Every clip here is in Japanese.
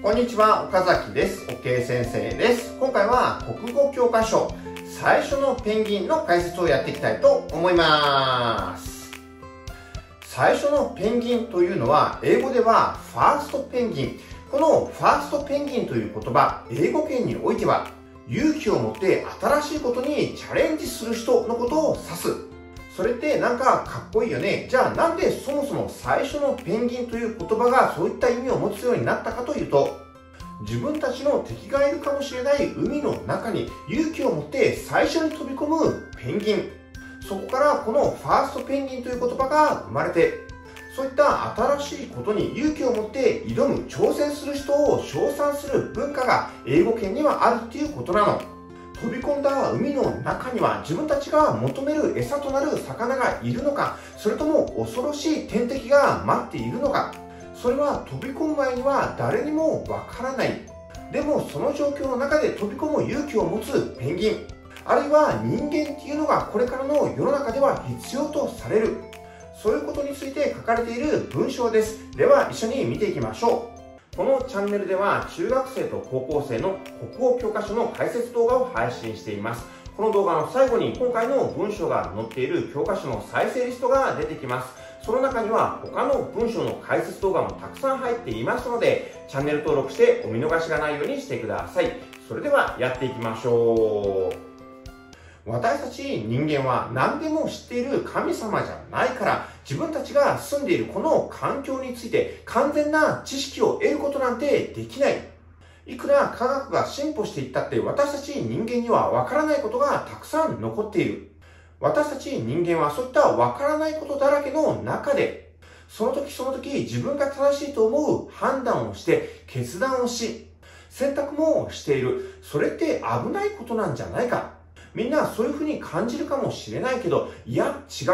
こんにちは、岡崎です。OK 先生です。今回は国語教科書最初のペンギンの解説をやっていきたいと思います。最初のペンギンというのは英語ではファーストペンギン。このファーストペンギンという言葉、英語圏においては勇気を持って新しいことにチャレンジする人のことを指すそれってなんかかっこいいよね。じゃあなんでそもそも最初のペンギンという言葉がそういった意味を持つようになったかというと、自分たちの敵がいるかもしれない海の中に勇気を持って最初に飛び込むペンギン。そこからこのファーストペンギンという言葉が生まれて、そういった新しいことに勇気を持って挑む、挑戦する人を称賛する文化が英語圏にはあるっていうことなの。飛び込んだ海の中には自分たちが求める餌となる魚がいるのかそれとも恐ろしい天敵が待っているのかそれは飛び込む前には誰にもわからない。でもその状況の中で飛び込む勇気を持つペンギンあるいは人間っていうのがこれからの世の中では必要とされる。そういうことについて書かれている文章です。では一緒に見ていきましょう。このチャンネルでは中学生と高校生の国語教科書の解説動画を配信しています。この動画の最後に今回の文章が載っている教科書の再生リストが出てきます。その中には他の文章の解説動画もたくさん入っていますので、チャンネル登録してお見逃しがないようにしてください。それではやっていきましょう。私たち人間は何でも知っている神様じゃないから自分たちが住んでいるこの環境について完全な知識を得ることなんてできない。いくら科学が進歩していったって私たち人間にはわからないことがたくさん残っている。私たち人間はそういったわからないことだらけの中でその時その時自分が正しいと思う判断をして決断をし選択もしている。それって危ないことなんじゃないか。みんなそういうふうに感じるかもしれないけど、いや、違う。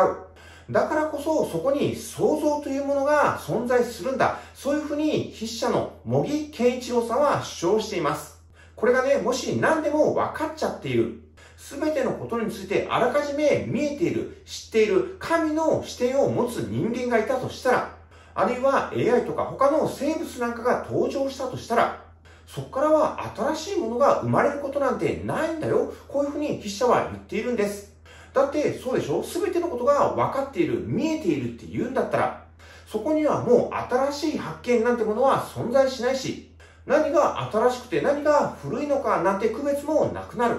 だからこそそこに想像というものが存在するんだ。そういうふうに筆者の茂木健一郎さんは主張しています。これがね、もし何でも分かっちゃっている。すべてのことについてあらかじめ見えている、知っている、神の視点を持つ人間がいたとしたら、あるいは AI とか他の生物なんかが登場したとしたら、そこからは新しいものが生まれることなんてないんだよ。こういうふうに筆者は言っているんです。だってそうでしょ？全てのことが分かっている、見えているって言うんだったら、そこにはもう新しい発見なんてものは存在しないし、何が新しくて何が古いのかなんて区別もなくなる。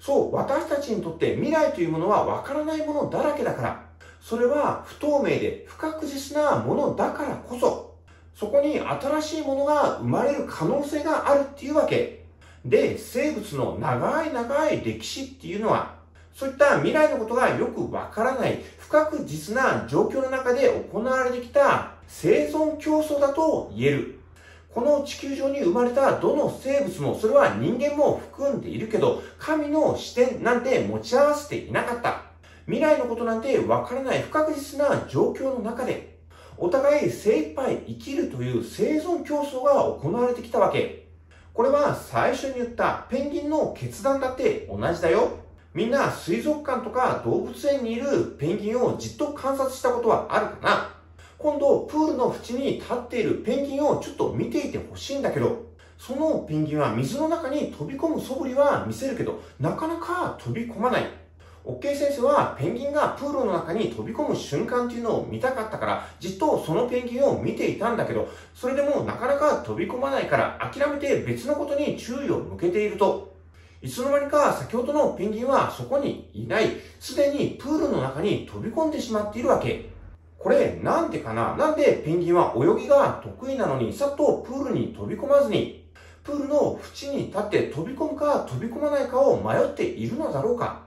そう、私たちにとって未来というものは分からないものだらけだから、それは不透明で不確実なものだからこそ、そこに新しいものが生まれる可能性があるっていうわけ。で、生物の長い長い歴史っていうのは、そういった未来のことがよくわからない不確実な状況の中で行われてきた生存競争だと言える。この地球上に生まれたどの生物もそれは人間も含んでいるけど、神の視点なんて持ち合わせていなかった。未来のことなんてわからない不確実な状況の中でお互い精一杯生きるという生存競争が行われてきたわけ。これは最初に言ったペンギンの決断だって同じだよ。みんな水族館とか動物園にいるペンギンをじっと観察したことはあるかな今度プールの縁に立っているペンギンをちょっと見ていてほしいんだけど、そのペンギンは水の中に飛び込む素振りは見せるけど、なかなか飛び込まない。OK 先生はペンギンがプールの中に飛び込む瞬間っていうのを見たかったから、じっとそのペンギンを見ていたんだけど、それでもなかなか飛び込まないから諦めて別のことに注意を向けていると、いつの間にか先ほどのペンギンはそこにいない、すでにプールの中に飛び込んでしまっているわけ。これなんでかな？なんでペンギンは泳ぎが得意なのにさっとプールに飛び込まずに、プールの縁に立って飛び込むか飛び込まないかを迷っているのだろうか？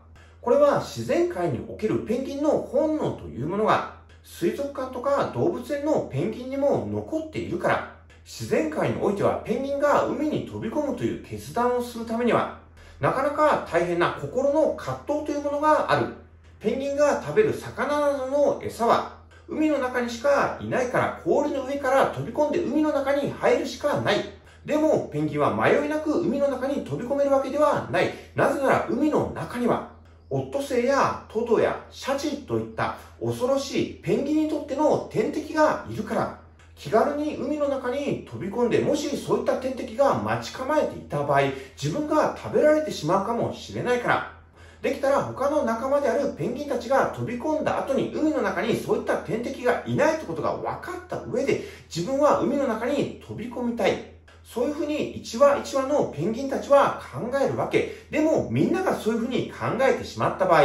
これは自然界におけるペンギンの本能というものが水族館とか動物園のペンギンにも残っているから自然界においてはペンギンが海に飛び込むという決断をするためにはなかなか大変な心の葛藤というものがある。ペンギンが食べる魚などの餌は海の中にしかいないから氷の上から飛び込んで海の中に入るしかない。でもペンギンは迷いなく海の中に飛び込めるわけではない。なぜなら海の中にはオットセイやトドやシャチといった恐ろしいペンギンにとっての天敵がいるから、気軽に海の中に飛び込んで、もしそういった天敵が待ち構えていた場合、自分が食べられてしまうかもしれないから、できたら他の仲間であるペンギンたちが飛び込んだ後に海の中にそういった天敵がいないってことが分かった上で自分は海の中に飛び込みたい。そういうふうに一話一話のペンギンたちは考えるわけ。でもみんながそういうふうに考えてしまった場合、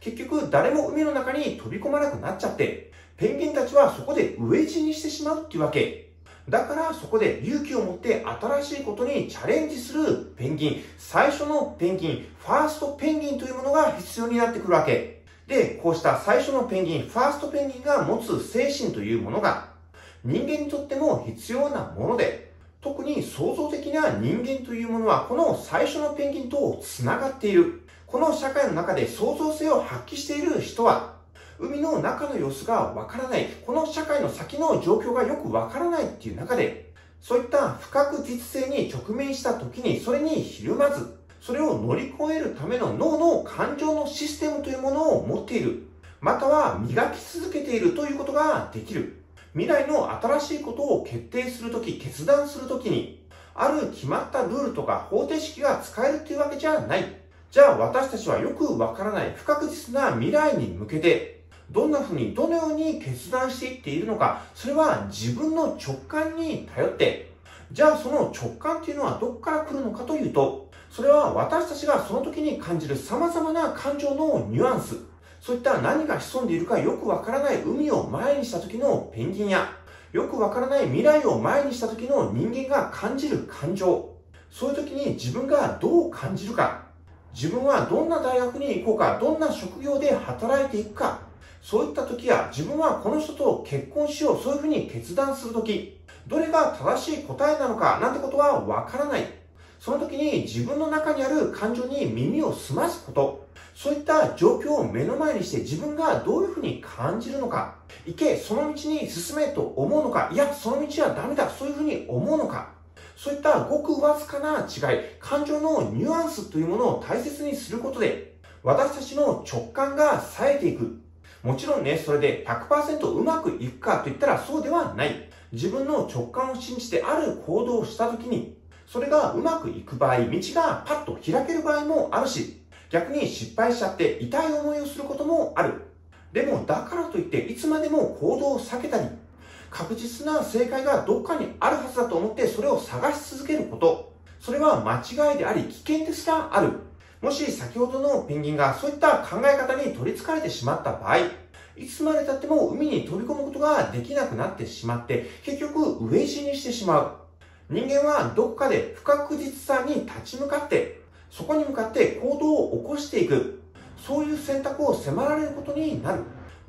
結局誰も海の中に飛び込まなくなっちゃって、ペンギンたちはそこで飢え死にしてしまうっていうわけ。だからそこで勇気を持って新しいことにチャレンジするペンギン、最初のペンギン、ファーストペンギンというものが必要になってくるわけ。で、こうした最初のペンギン、ファーストペンギンが持つ精神というものが人間にとっても必要なもので、特に創造的な人間というものはこの最初のペンギンと繋がっている。この社会の中で創造性を発揮している人は海の中の様子がわからない、この社会の先の状況がよくわからないっていう中で、そういった不確実性に直面した時に、それにひるまず、それを乗り越えるための脳の感情のシステムというものを持っている。または磨き続けているということができる。未来の新しいことを決定するとき、決断するときに、ある決まったルールとか方程式が使えるっていうわけじゃない。じゃあ私たちはよくわからない不確実な未来に向けてどんな風に、どのように決断していっているのか、それは自分の直感に頼って、じゃあその直感っていうのはどこから来るのかというと、それは私たちがその時に感じる様々な感情のニュアンス、そういった何が潜んでいるかよくわからない海を前にした時のペンギンや、よくわからない未来を前にした時の人間が感じる感情、そういう時に自分がどう感じるか、自分はどんな大学に行こうか、どんな職業で働いていくか、そういった時や自分はこの人と結婚しよう、そういうふうに決断する時、どれが正しい答えなのか。なんてことはわからない。その時に自分の中にある感情に耳を澄ますこと、そういった状況を目の前にして自分がどういうふうに感じるのか、行け、その道に進めと思うのか、いや、その道はダメだ、そういうふうに思うのか、そういったごくわずかな違い、感情のニュアンスというものを大切にすることで、私たちの直感が冴えていく、もちろんね、それで100%うまくいくかといったらそうではない。自分の直感を信じてある行動をしたときに、それがうまくいく場合、道がパッと開ける場合もあるし、逆に失敗しちゃって痛い思いをすることもある。でも、だからといって、いつまでも行動を避けたり、確実な正解がどっかにあるはずだと思ってそれを探し続けること。それは間違いであり、危険ですらある。もし先ほどのペンギンがそういった考え方に取り憑かれてしまった場合、いつまで経っても海に飛び込むことができなくなってしまって、結局飢え死にしてしまう。人間はどこかで不確実さに立ち向かって、そこに向かって行動を起こしていく。そういう選択を迫られることになる。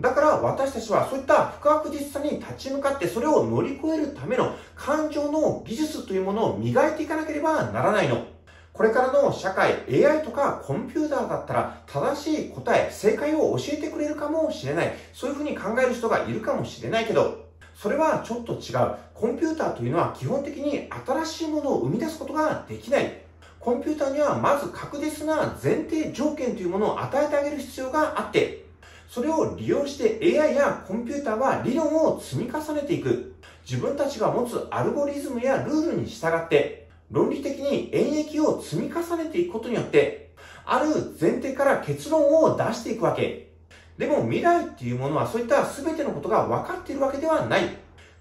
だから私たちはそういった不確実さに立ち向かってそれを乗り越えるための感情の技術というものを磨いていかなければならないの。これからの社会、AI とかコンピューターだったら正しい答え、正解を教えてくれるかもしれない。そういうふうに考える人がいるかもしれないけど、それはちょっと違う。コンピューターというのは基本的に新しいものを生み出すことができない。コンピューターにはまず確実な前提条件というものを与えてあげる必要があって、それを利用して AI やコンピューターは理論を積み重ねていく。自分たちが持つアルゴリズムやルールに従って、論理的に演疫を積み重ねていくことによって、ある前提から結論を出していくわけ。でも未来っていうものはそういった全てのことが分かっているわけではない。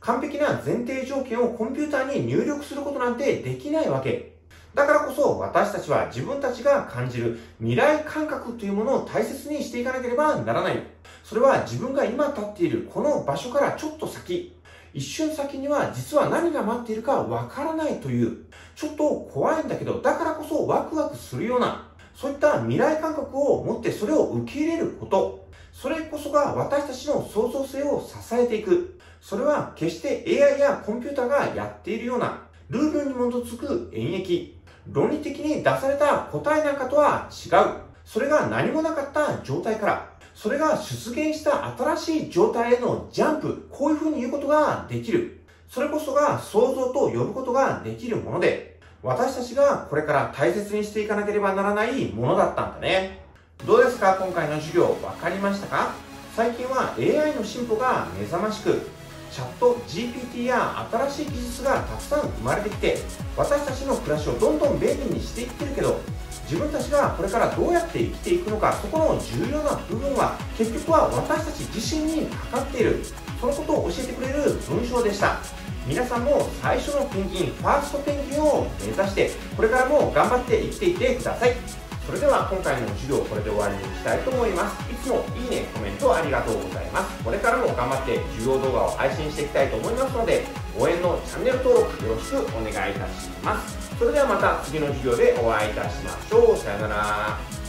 完璧な前提条件をコンピューターに入力することなんてできないわけ。だからこそ私たちは自分たちが感じる未来感覚というものを大切にしていかなければならない。それは自分が今立っているこの場所からちょっと先、一瞬先には実は何が待っているかわからないという、ちょっと怖いんだけど、だからこそワクワクするような、そういった未来感覚を持ってそれを受け入れること、それこそが私たちの創造性を支えていく。それは決して AI やコンピューターがやっているようなルールに基づく演疫、論理的に出された答えなんかとは違う。それが何もなかった状態からそれが出現した新しい状態へのジャンプ、こういう風に言うことができる。それこそが想像と呼ぶことができるもので、私たちがこれから大切にしていかなければならないものだったんだね。どうですか？今回の授業分かりましたか？最近は AI の進歩が目覚ましく、チャット GPT や新しい技術がたくさん生まれてきて私たちの暮らしをどんどん便利にしていってるけど自分たちがこれからどうやって生きていくのかそこの重要な部分は結局は私たち自身にかかっているそのことを教えてくれる文章でした。皆さんも最初のペンギンファーストペンギンを目指してこれからも頑張って生きていってください。それでは今回の授業これで終わりにしたいと思います。いつもいいねコメントありがとうございます。これからも頑張って授業動画を配信していきたいと思いますので応援のチャンネル登録よろしくお願いいたします。それではまた次の授業でお会いいたしましょう。さよなら。